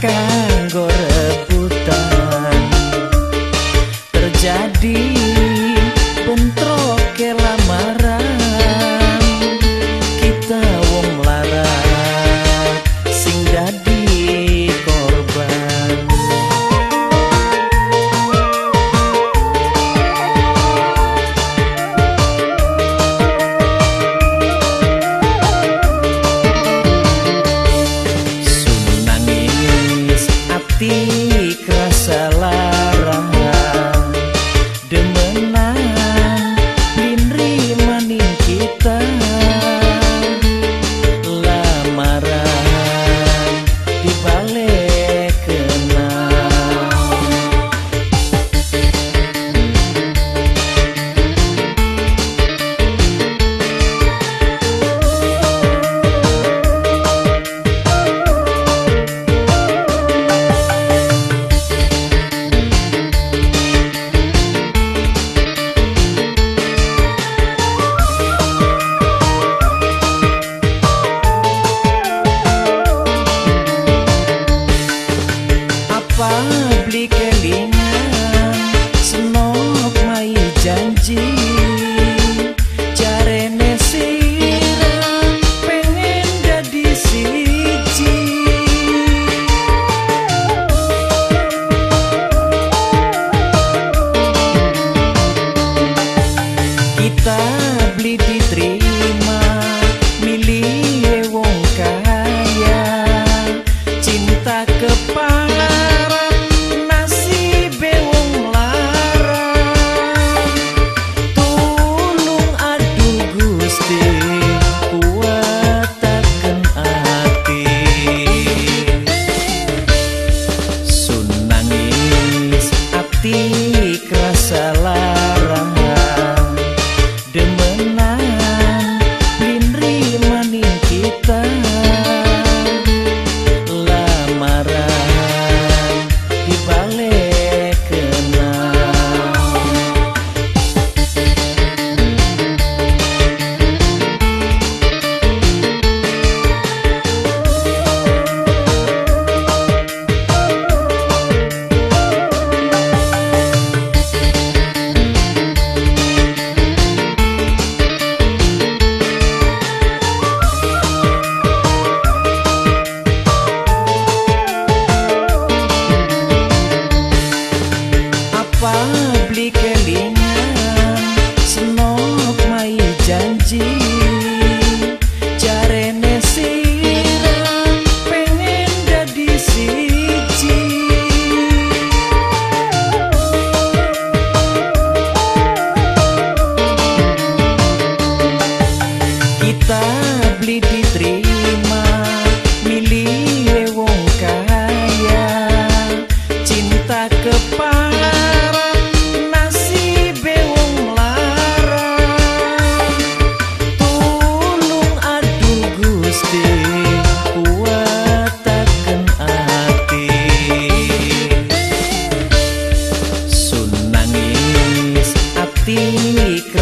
sky. Bye. Kepala milik